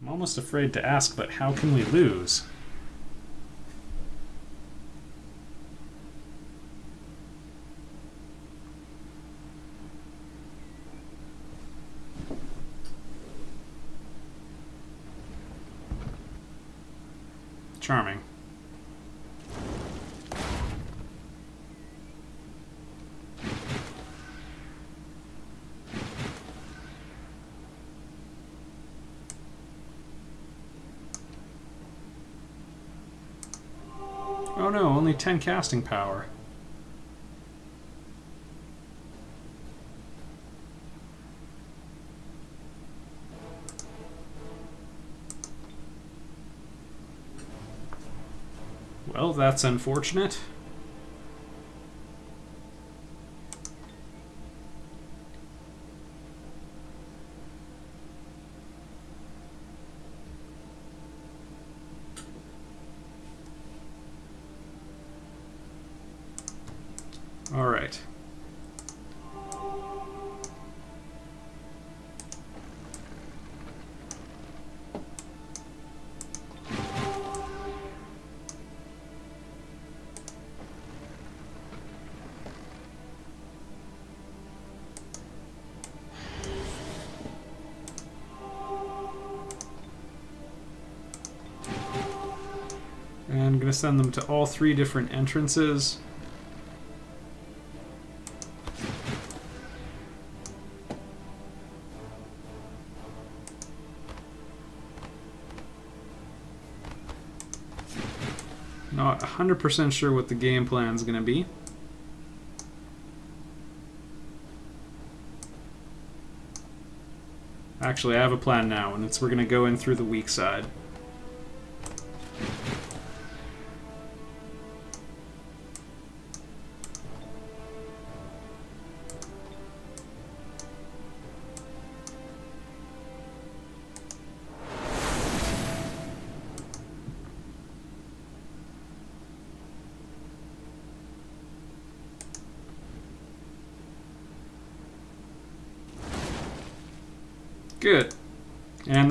I'm almost afraid to ask, but how can we lose? Oh no, only 10 casting power. Well, that's unfortunate. To send them to all three different entrances. Not 100% sure what the game plan is going to be. Actually, I have a plan now, and it's we're going to go in through the weak side.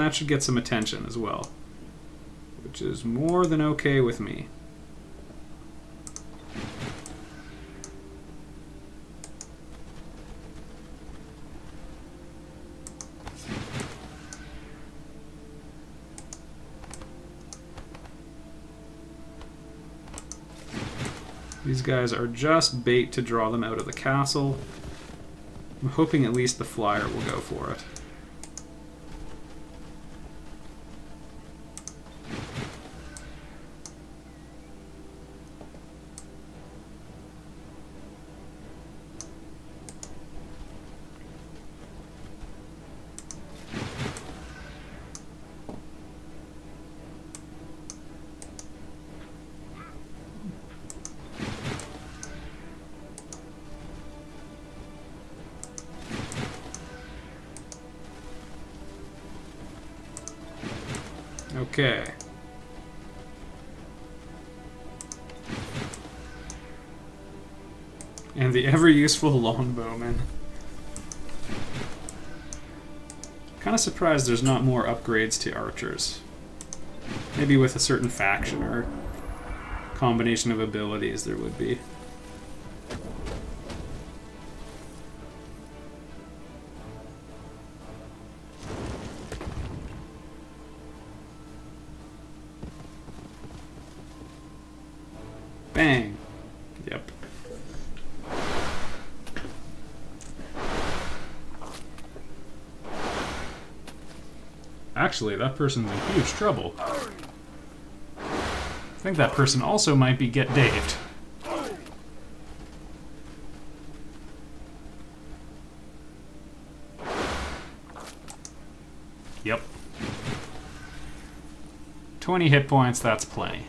That should get some attention as well. Which is more than okay with me. These guys are just bait to draw them out of the castle. I'm hoping at least the flyer will go for it. Okay. And the ever useful longbowman. Kind of surprised there's not more upgrades to archers. Maybe with a certain faction or combination of abilities there would be. Bang. Yep. Actually, that person's in huge trouble. I think that person also might be get daved. Yep. 20 hit points, that's plenty.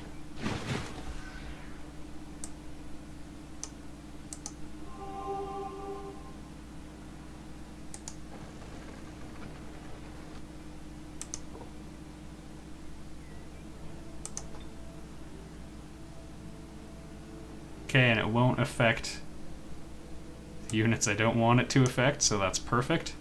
it won't affect units I don't want it to affect, so that's perfect.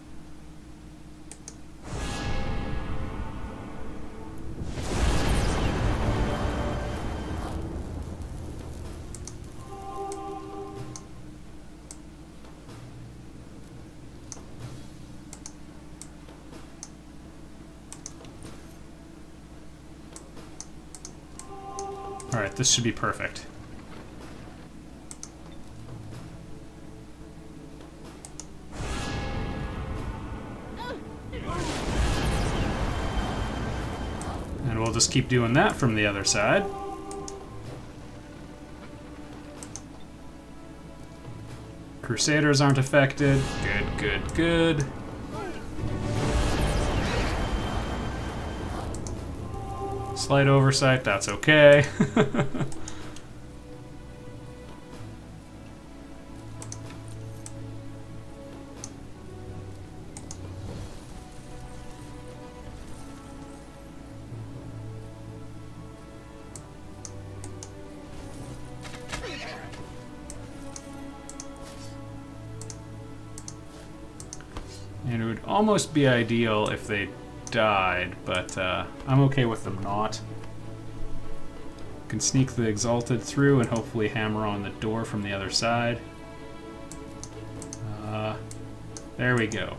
Alright, this should be perfect. Just keep doing that from the other side. Crusaders aren't affected. Good, good, good. Slight oversight, that's okay. almost be ideal if they died, but uh, I'm okay with them not. Can sneak the Exalted through and hopefully hammer on the door from the other side. Uh, there we go.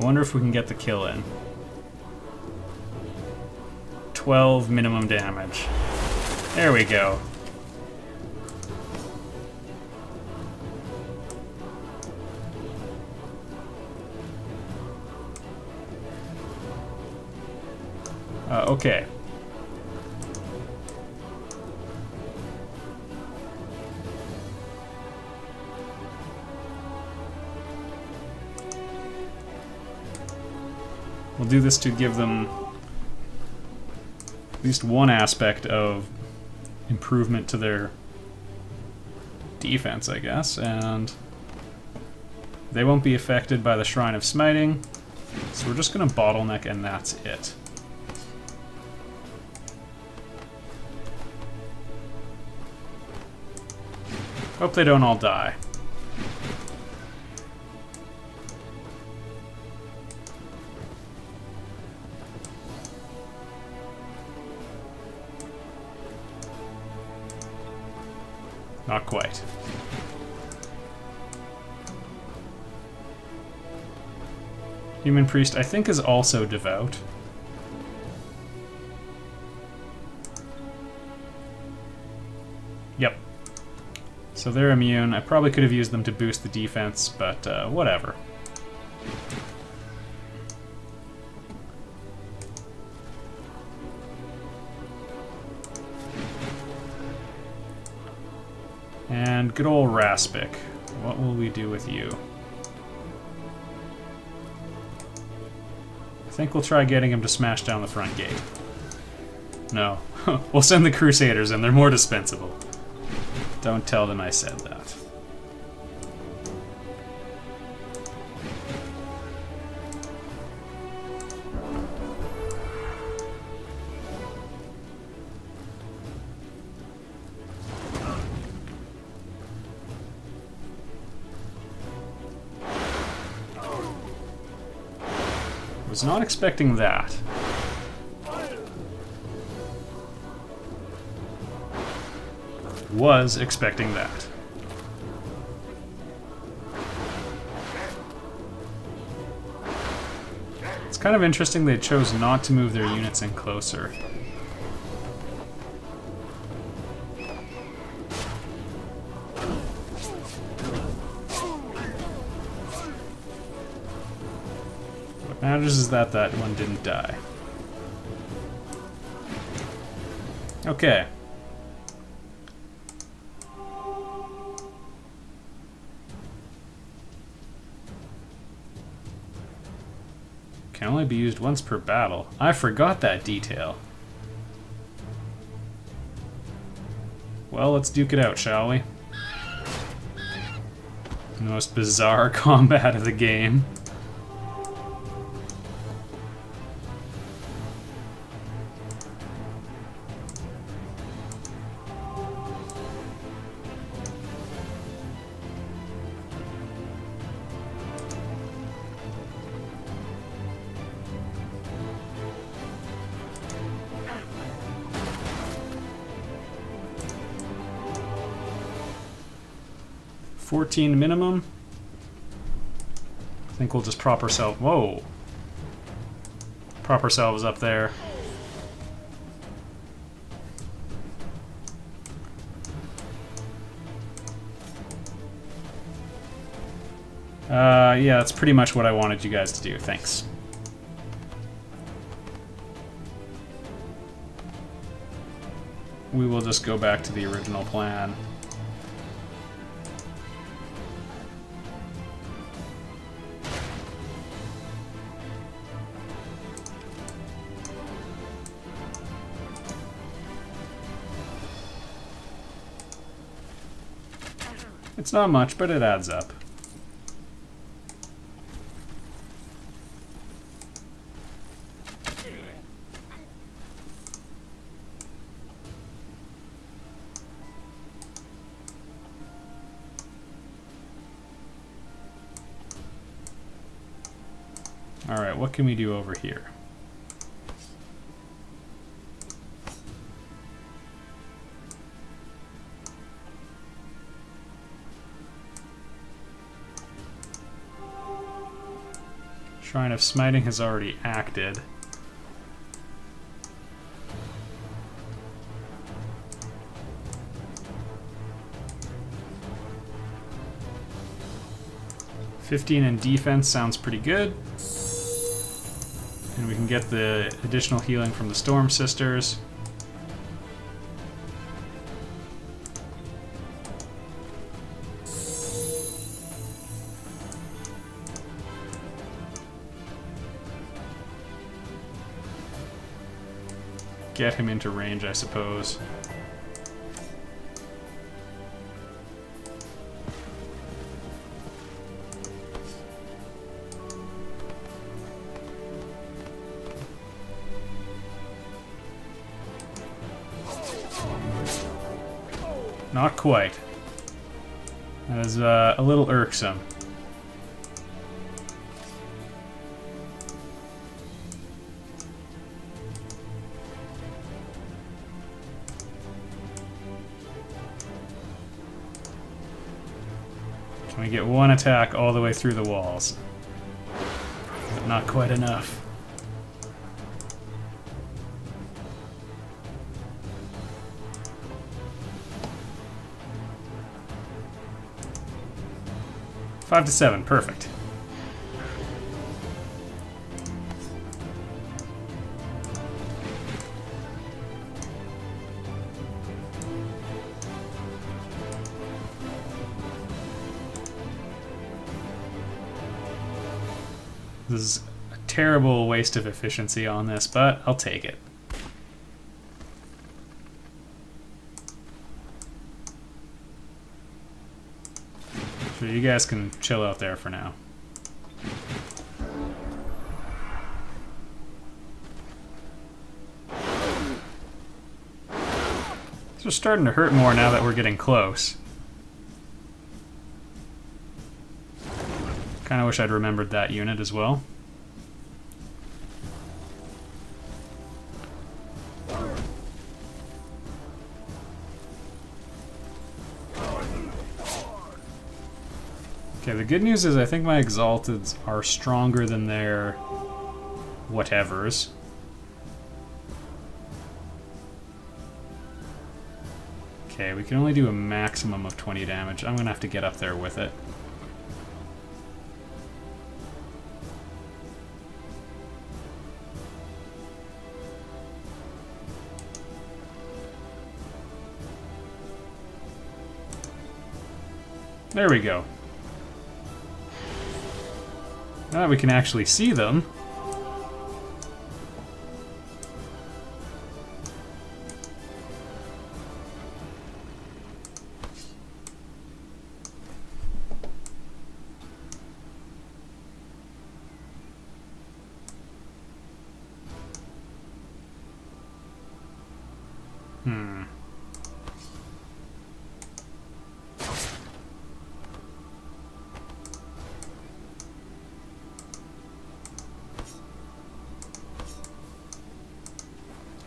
I wonder if we can get the kill in. 12 minimum damage. There we go. Uh, okay. We'll do this to give them at least one aspect of improvement to their defense, I guess, and they won't be affected by the Shrine of Smiting, so we're just going to bottleneck and that's it. Hope they don't all die. Not quite. Human Priest, I think, is also devout. Yep. So they're immune. I probably could have used them to boost the defense, but uh, whatever. Good old Raspic. What will we do with you? I think we'll try getting him to smash down the front gate. No. we'll send the Crusaders in. They're more dispensable. Don't tell them I said that. Was not expecting that. Was expecting that. It's kind of interesting they chose not to move their units in closer. Matters is that that one didn't die. Okay. Can only be used once per battle. I forgot that detail. Well, let's duke it out, shall we? The most bizarre combat of the game. 14 minimum. I think we'll just prop ourselves. Whoa! Prop ourselves up there. Uh, yeah, that's pretty much what I wanted you guys to do. Thanks. We will just go back to the original plan. It's not much, but it adds up. Alright, what can we do over here? Shrine of Smiting has already acted. Fifteen in defense sounds pretty good. And we can get the additional healing from the Storm Sisters. Get him into range, I suppose. Not quite. That is uh, a little irksome. We get one attack all the way through the walls? But not quite enough. Five to seven, perfect. This is a terrible waste of efficiency on this, but I'll take it. So you guys can chill out there for now. It's starting to hurt more now that we're getting close. Kinda wish I'd remembered that unit as well. Okay, the good news is I think my Exalteds are stronger than their whatevers. Okay, we can only do a maximum of 20 damage. I'm gonna have to get up there with it. There we go. Now we can actually see them.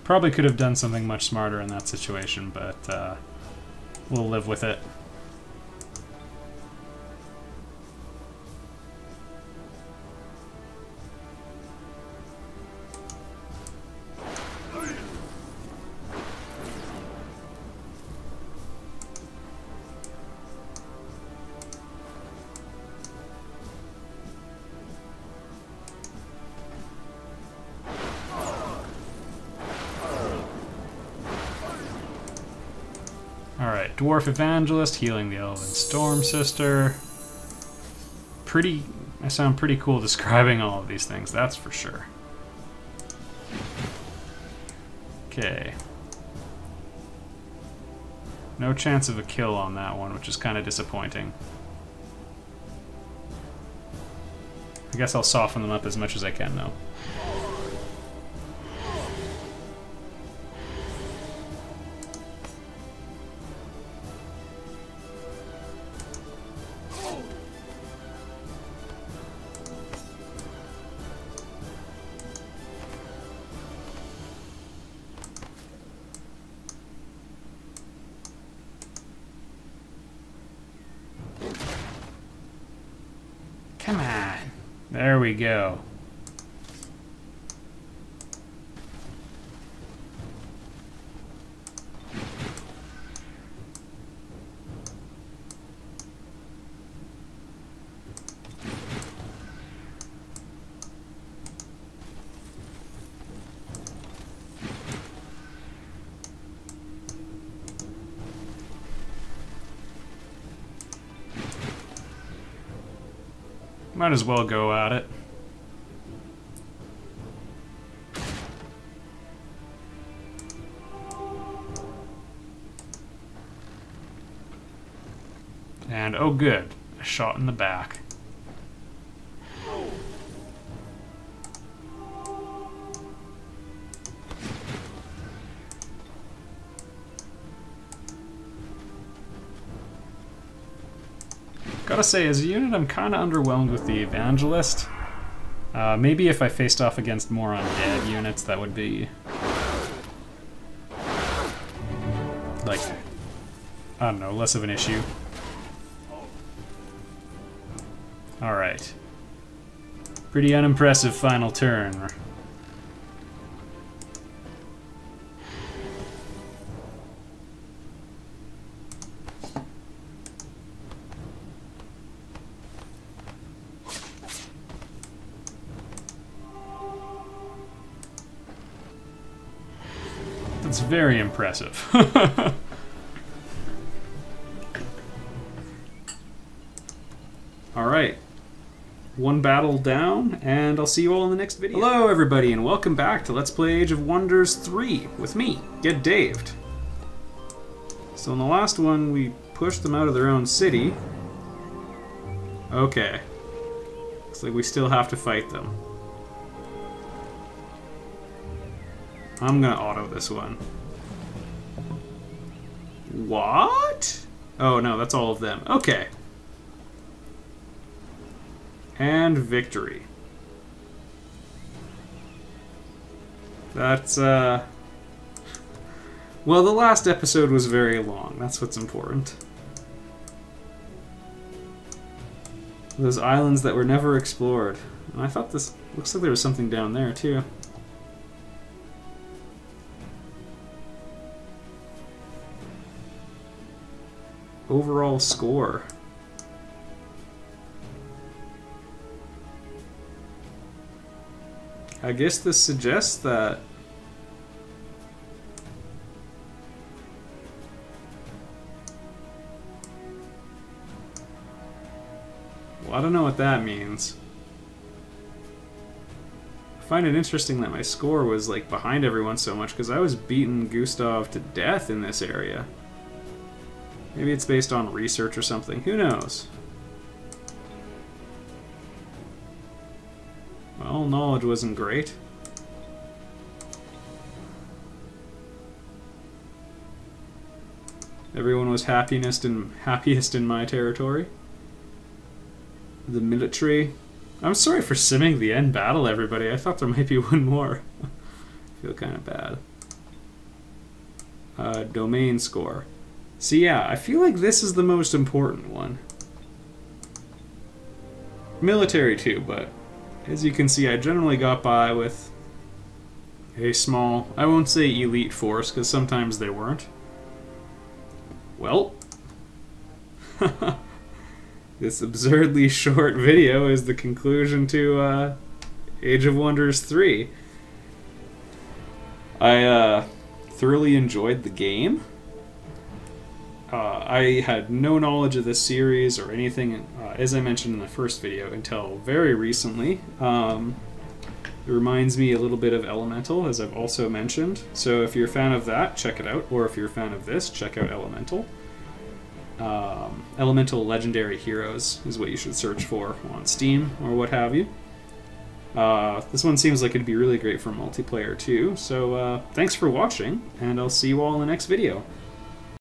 Probably could have done something much smarter in that situation, but uh, we'll live with it. Dwarf Evangelist, healing the Elven Storm Sister. Pretty, I sound pretty cool describing all of these things, that's for sure. Okay. No chance of a kill on that one, which is kind of disappointing. I guess I'll soften them up as much as I can, though. There we go. Might as well go at it. And oh good, a shot in the back. Gotta say, as a unit, I'm kind of underwhelmed with the Evangelist. Uh, maybe if I faced off against more undead units, that would be... Like, I don't know, less of an issue. Alright. Pretty unimpressive final turn. Very impressive. Alright. One battle down, and I'll see you all in the next video. Hello, everybody, and welcome back to Let's Play Age of Wonders 3 with me, Get Daved. So in the last one, we pushed them out of their own city. Okay. Looks like we still have to fight them. I'm gonna auto this one. What? Oh no, that's all of them. Okay. And victory. That's, uh... Well, the last episode was very long. That's what's important. Those islands that were never explored. And I thought this... Looks like there was something down there, too. Overall score. I guess this suggests that Well, I don't know what that means. I find it interesting that my score was like behind everyone so much because I was beating Gustav to death in this area. Maybe it's based on research or something. Who knows? Well, knowledge wasn't great. Everyone was happiest in happiest in my territory. The military. I'm sorry for simming the end battle, everybody. I thought there might be one more. I feel kind of bad. Uh, domain score. So yeah, I feel like this is the most important one. Military too, but as you can see, I generally got by with a small, I won't say elite force, because sometimes they weren't. Well, this absurdly short video is the conclusion to uh, Age of Wonders 3. I uh, thoroughly enjoyed the game. Uh, I had no knowledge of this series or anything, uh, as I mentioned in the first video, until very recently. Um, it reminds me a little bit of Elemental, as I've also mentioned. So if you're a fan of that, check it out. Or if you're a fan of this, check out Elemental. Um, Elemental Legendary Heroes is what you should search for on Steam or what have you. Uh, this one seems like it'd be really great for multiplayer too. So uh, thanks for watching, and I'll see you all in the next video.